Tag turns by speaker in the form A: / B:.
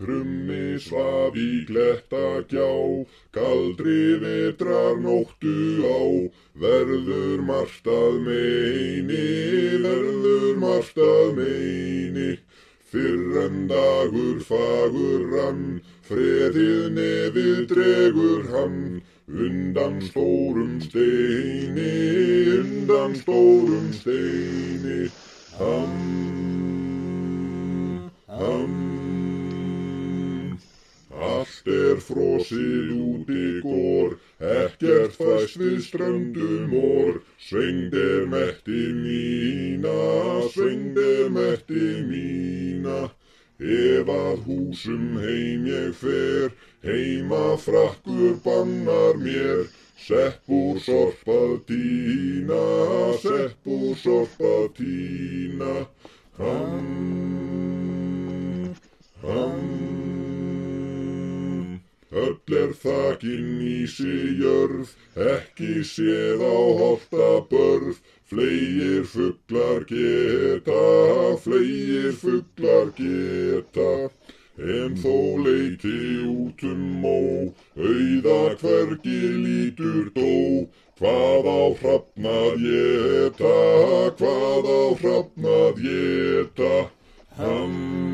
A: Krummi svaf í klettagjá, galdri vetrar nóttu á, verður margt að meini, verður margt að meini. Fyrr en dagur fagur rann, freðið nefið dregur hann, undan stórum steini, undan stórum steini. Ham, Allt er frosið út í gór, ekkert fæst við ströndum or. Svengd er metti mína, svengd er metti mína. Ef að húsum heim ég fer, heima frakkur bannar mér. Sepp úr sorpað tína, sepp úr sorpað tína. Ham, Öll er þakin í sig jörð, ekki séð á holta börð. Fleir fuglar geta, fleir fuglar geta. En þó leiti út um mó, auða hvergi lítur dó. Hvað á hrafnað geta, hvað á hrafnað geta. Ham.